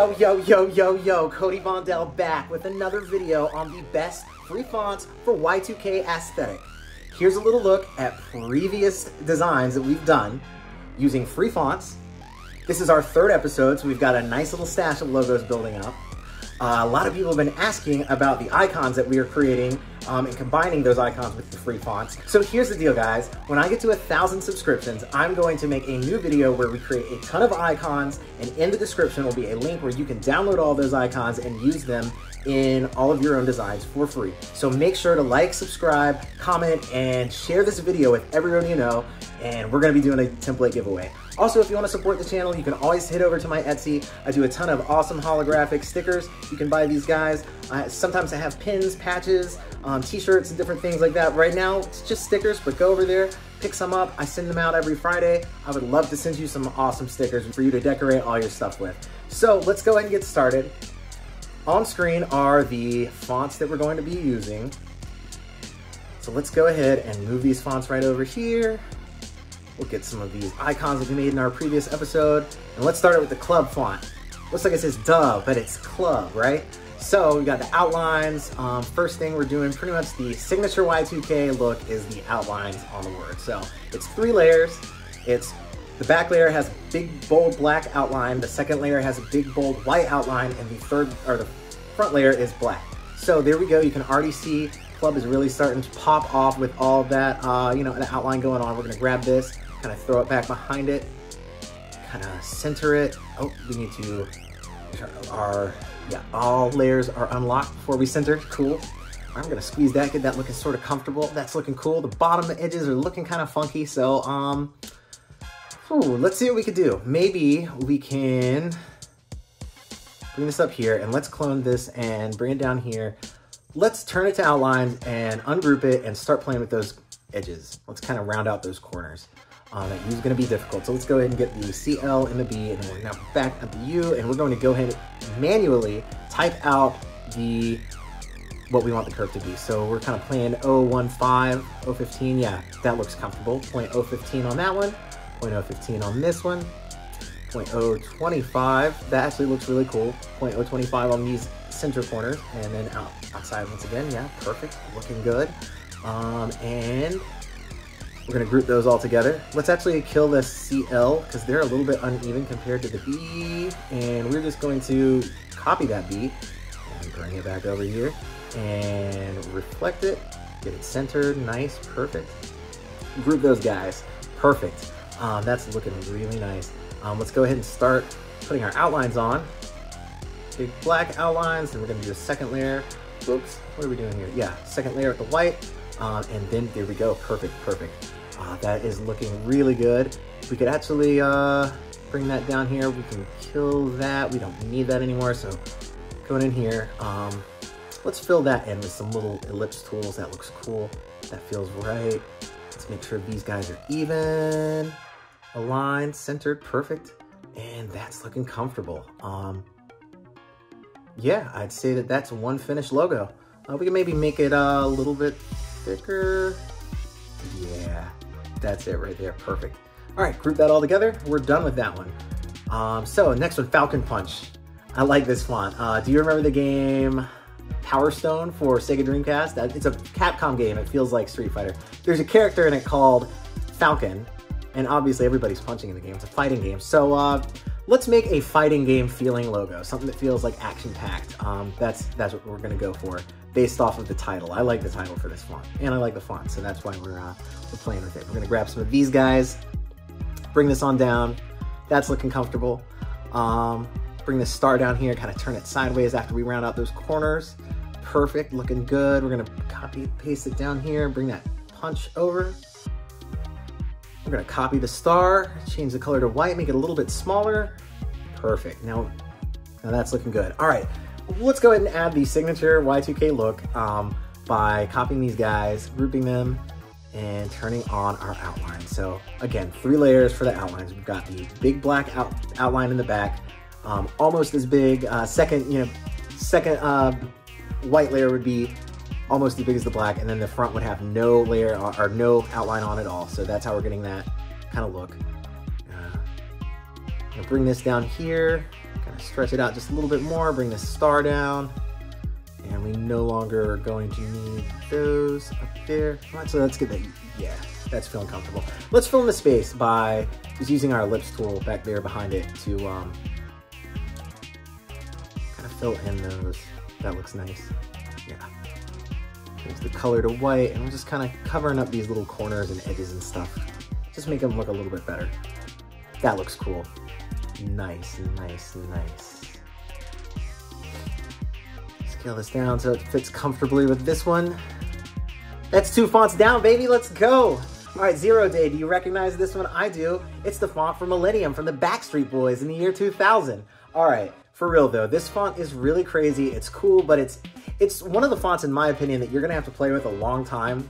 Yo, yo, yo, yo, yo, Cody Vondell back with another video on the best free fonts for Y2K aesthetic. Here's a little look at previous designs that we've done using free fonts. This is our third episode, so we've got a nice little stash of logos building up. Uh, a lot of people have been asking about the icons that we are creating um, and combining those icons with the free fonts. So here's the deal, guys. When I get to a thousand subscriptions, I'm going to make a new video where we create a ton of icons, and in the description will be a link where you can download all those icons and use them in all of your own designs for free. So make sure to like, subscribe, comment, and share this video with everyone you know, and we're gonna be doing a template giveaway. Also, if you wanna support the channel, you can always head over to my Etsy. I do a ton of awesome holographic stickers. You can buy these guys. Sometimes I have pins, patches, um, t-shirts, and different things like that. Right now, it's just stickers, but go over there, pick some up. I send them out every Friday. I would love to send you some awesome stickers for you to decorate all your stuff with. So let's go ahead and get started. On screen are the fonts that we're going to be using. So let's go ahead and move these fonts right over here. We'll get some of these icons that we made in our previous episode. And let's start it with the club font. Looks like it says duh, but it's club, right? So we got the outlines. Um, first thing we're doing, pretty much the signature Y2K look is the outlines on the word. So it's three layers. It's the back layer has a big bold black outline. The second layer has a big bold white outline, and the third or the front layer is black. So there we go. You can already see club is really starting to pop off with all that, uh, you know, the outline going on. We're gonna grab this, kind of throw it back behind it, kind of center it. Oh, we need to, our, yeah, all layers are unlocked before we center, cool. I'm gonna squeeze that, get that looking sort of comfortable. That's looking cool. The bottom edges are looking kind of funky, so um, ooh, let's see what we could do. Maybe we can bring this up here and let's clone this and bring it down here. Let's turn it to outlines and ungroup it and start playing with those edges. Let's kind of round out those corners. Um, that U is going to be difficult. So let's go ahead and get the CL and the B, and we're now back at the U, and we're going to go ahead and manually type out the what we want the curve to be. So we're kind of playing 015, 015, yeah, that looks comfortable. Point 015 on that one, one, point 015 on this one, one, point 025, that actually looks really cool. Point 025 on these center corners, and then out, outside once again, yeah, perfect, looking good. Um, and we're gonna group those all together. Let's actually kill this CL because they're a little bit uneven compared to the B. And we're just going to copy that B and bring it back over here and reflect it, get it centered, nice, perfect. Group those guys, perfect. Um, that's looking really nice. Um, let's go ahead and start putting our outlines on. Big black outlines, and we're gonna do a second layer. Whoops, what are we doing here? Yeah, second layer with the white. Um, and then there we go, perfect, perfect. Uh, that is looking really good. We could actually uh, bring that down here. We can kill that. We don't need that anymore. So going in here, um, let's fill that in with some little ellipse tools. That looks cool. That feels right. Let's make sure these guys are even, aligned, centered, perfect. And that's looking comfortable. Um, yeah, I'd say that that's one finished logo. Uh, we can maybe make it a little bit thicker. Yeah, that's it right there, perfect. All right, group that all together. We're done with that one. Um, so next one, Falcon Punch. I like this font. Uh, do you remember the game Power Stone for Sega Dreamcast? That, it's a Capcom game. It feels like Street Fighter. There's a character in it called Falcon, and obviously everybody's punching in the game. It's a fighting game. So uh, let's make a fighting game feeling logo, something that feels like action packed. Um, that's that's what we're gonna go for based off of the title. I like the title for this font, and I like the font, so that's why we're uh, we're playing with it. We're gonna grab some of these guys, bring this on down. That's looking comfortable. Um, bring this star down here, kind of turn it sideways after we round out those corners. Perfect, looking good. We're gonna copy paste it down here, bring that punch over. We're gonna copy the star, change the color to white, make it a little bit smaller. Perfect. Now, now that's looking good. All right, let's go ahead and add the signature Y2K look um, by copying these guys, grouping them, and turning on our outline. So again, three layers for the outlines. We've got the big black out, outline in the back, um, almost as big. Uh, second, you know, second uh, white layer would be almost as big as the black, and then the front would have no layer or, no outline on at all. So that's how we're getting that kind of look. Uh, bring this down here, Kind of stretch it out just a little bit more, bring the star down. And we no longer are going to need those up there. All right, so let's get that, yeah, that's feeling comfortable. Let's fill in the space by just using our ellipse tool back there behind it to um, kind of fill in those. That looks nice, yeah. Change the color to white and we're just kind of covering up these little corners and edges and stuff. Just make them look a little bit better. That looks cool. Nice, nice, nice. Scale this down so it fits comfortably with this one. That's two fonts down, baby. Let's go. All right, Zero Day. Do you recognize this one? I do. It's the font for Millennium from the Backstreet Boys in the year 2000. All right, for real though, this font is really crazy. It's cool, but it's it's one of the fonts, in my opinion, that you're gonna have to play with a long time.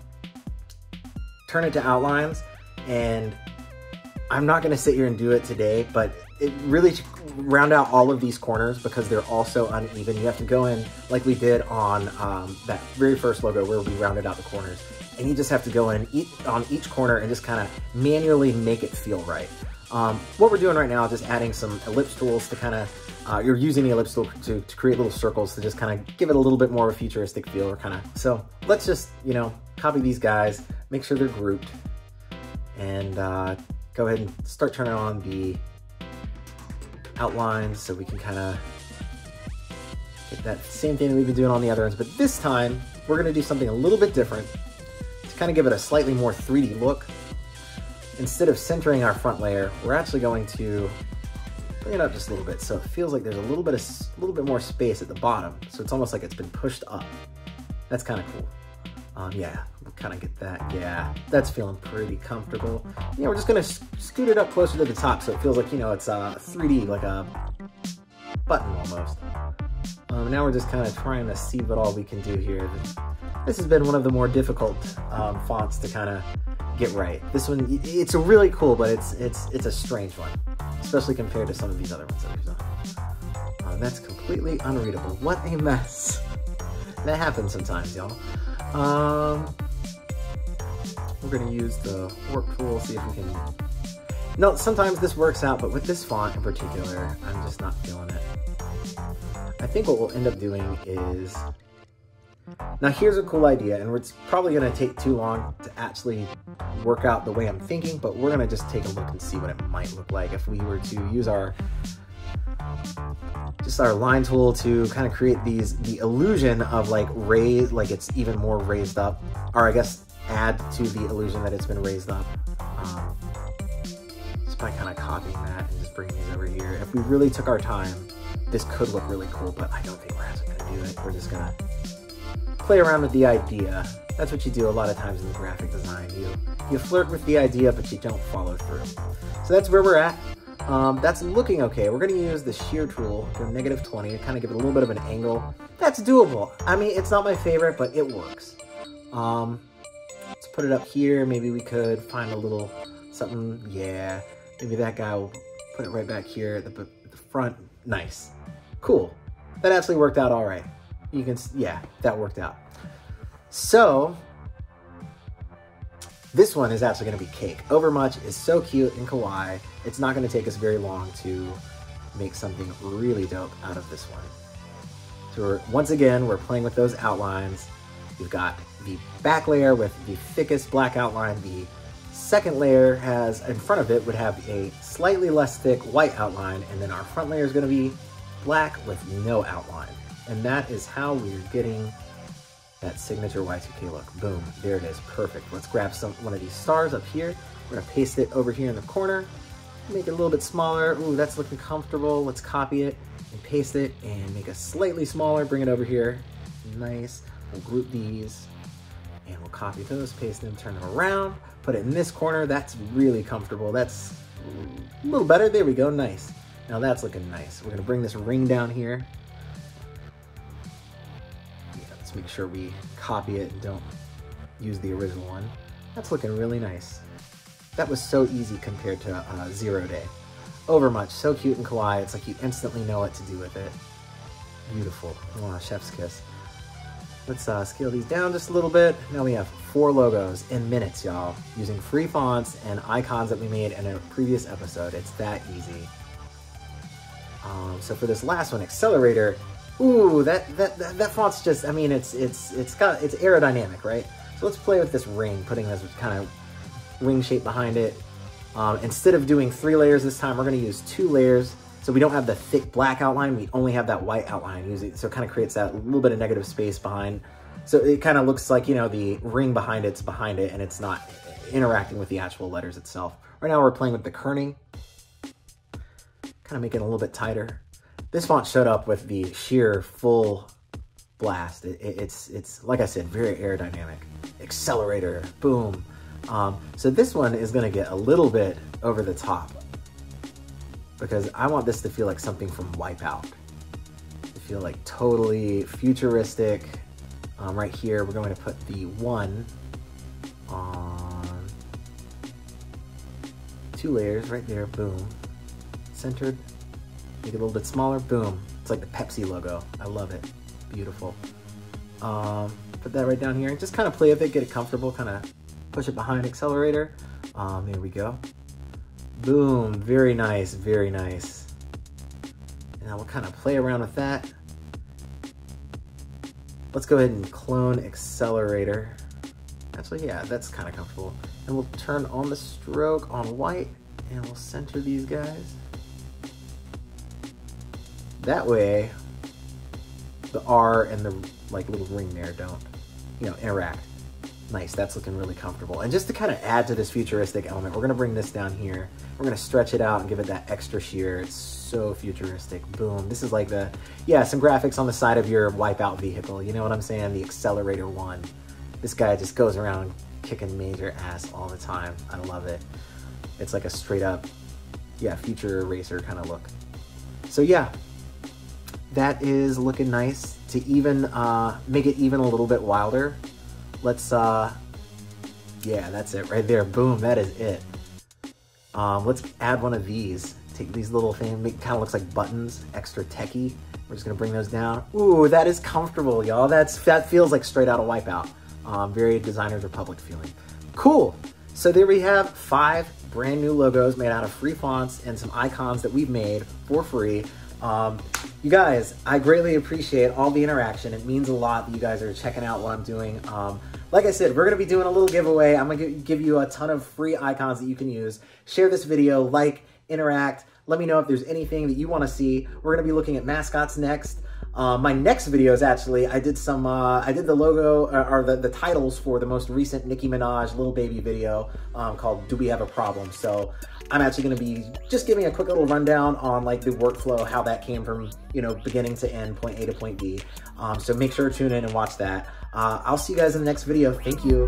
Turn it to outlines, and I'm not gonna sit here and do it today, but it really round out all of these corners because they're all so uneven. You have to go in like we did on um, that very first logo where we rounded out the corners. And you just have to go in on each corner and just kind of manually make it feel right. Um, what we're doing right now is just adding some ellipse tools to kind of, uh, you're using the ellipse tool to, to create little circles to just kind of give it a little bit more of a futuristic feel or kind of, so let's just, you know, copy these guys, make sure they're grouped, and uh, go ahead and start turning on the outlines so we can kind of get that same thing that we've been doing on the other ends, but this time we're gonna do something a little bit different to kind of give it a slightly more 3D look. Instead of centering our front layer, we're actually going to bring it up just a little bit so it feels like there's a little bit of a little bit more space at the bottom. So it's almost like it's been pushed up. That's kind of cool. Um, yeah, we'll kind of get that. Yeah, that's feeling pretty comfortable. Yeah, we're just gonna scoot it up closer to the top so it feels like, you know, it's uh, 3D, like a button almost. Um, now we're just kind of trying to see what all we can do here. This has been one of the more difficult um, fonts to kind of get right. This one, it's really cool, but it's it's it's a strange one, especially compared to some of these other ones that we've done. Um, that's completely unreadable. What a mess. That happens sometimes, y'all. Um, we're gonna use the warp tool, see if we can... No, sometimes this works out, but with this font in particular, I'm just not feeling it. I think what we'll end up doing is... Now here's a cool idea, and it's probably gonna take too long to actually work out the way I'm thinking, but we're gonna just take a look and see what it might look like if we were to use our just our line tool to kind of create these, the illusion of like raised, like it's even more raised up, or I guess add to the illusion that it's been raised up. Um, just by kind of copying that and just bringing these over here. If we really took our time, this could look really cool, but I don't think we're gonna do it. We're just gonna play around with the idea. That's what you do a lot of times in graphic design. You, you flirt with the idea, but you don't follow through. So that's where we're at. Um, that's looking okay. We're gonna use the shear tool for negative 20 to kind of give it a little bit of an angle. That's doable. I mean, it's not my favorite, but it works. Um, let's put it up here. Maybe we could find a little something. Yeah, maybe that guy will put it right back here at the, the front. Nice. Cool. That actually worked out all right. You can, yeah, that worked out. So this one is actually going to be cake. Overmuch is so cute and kawaii. It's not going to take us very long to make something really dope out of this one. So once again, we're playing with those outlines. We've got the back layer with the thickest black outline. The second layer has, in front of it, would have a slightly less thick white outline. And then our front layer is going to be black with no outline. And that is how we're getting that signature Y2K look. Boom, there it is, perfect. Let's grab some one of these stars up here. We're gonna paste it over here in the corner, make it a little bit smaller. Ooh, that's looking comfortable. Let's copy it and paste it and make it slightly smaller, bring it over here. Nice, we'll group these and we'll copy those, paste them, turn them around, put it in this corner. That's really comfortable. That's a little better. There we go, nice. Now that's looking nice. We're gonna bring this ring down here Let's make sure we copy it and don't use the original one. That's looking really nice. That was so easy compared to uh, Zero Day. Overmuch, so cute and kawaii. It's like you instantly know what to do with it. Beautiful. Chef's kiss. Let's uh, scale these down just a little bit. Now we have four logos in minutes, y'all, using free fonts and icons that we made in a previous episode. It's that easy. Um, so for this last one, accelerator, ooh, that, that, that, that font's just, I mean, it's, it's, it's got, it's aerodynamic, right? So let's play with this ring, putting this kind of ring shape behind it. Um, instead of doing three layers this time, we're gonna use two layers. So we don't have the thick black outline, we only have that white outline. So it kind of creates that little bit of negative space behind. So it kind of looks like, you know, the ring behind it's behind it and it's not interacting with the actual letters itself. Right now we're playing with the kerning, kind of making it a little bit tighter. This font showed up with the shear full blast. It, it, it's, it's like I said, very aerodynamic. Accelerator, boom. Um, so this one is gonna get a little bit over the top because I want this to feel like something from Wipeout. To feel like totally futuristic. Um, right here, we're going to put the one on two layers right there, boom. Centered, make it a little bit smaller, boom. It's like the Pepsi logo. I love it, beautiful. Um, put that right down here and just kind of play with it, get it comfortable, kind of push it behind accelerator. Um, there we go. Boom, very nice, very nice. Now we'll kind of play around with that. Let's go ahead and clone accelerator. Actually, yeah, that's kind of comfortable. And we'll turn on the stroke on white and we'll center these guys. That way, the R and the like little ring there don't, you know, interact. Nice, that's looking really comfortable. And just to kind of add to this futuristic element, we're gonna bring this down here. We're gonna stretch it out and give it that extra shear. It's so futuristic, boom. This is like the, yeah, some graphics on the side of your wipeout vehicle. You know what I'm saying? The accelerator one. This guy just goes around kicking major ass all the time. I love it. It's like a straight up, yeah, future racer kind of look. So yeah, that is looking nice to even uh, make it even a little bit wilder. Let's, uh, yeah, that's it right there. Boom, that is it. Um, let's add one of these. Take these little things, make kind of looks like buttons, extra techie. We're just gonna bring those down. Ooh, that is comfortable, y'all. That's That feels like straight out of Wipeout. Um, very Designers Republic feeling. Cool. So there we have five brand new logos made out of free fonts and some icons that we've made for free. Um, you guys, I greatly appreciate all the interaction. It means a lot that you guys are checking out what I'm doing. Um, like I said, we're going to be doing a little giveaway. I'm going to give you a ton of free icons that you can use. Share this video, like, interact. Let me know if there's anything that you want to see. We're going to be looking at mascots next. Uh, my next video is actually, I did some, uh, I did the logo, uh, or the, the titles for the most recent Nicki Minaj Lil Baby video um, called Do We Have a Problem? So I'm actually going to be just giving a quick little rundown on like the workflow, how that came from, you know, beginning to end, point A to point B. Um, so make sure to tune in and watch that. Uh, I'll see you guys in the next video. Thank you.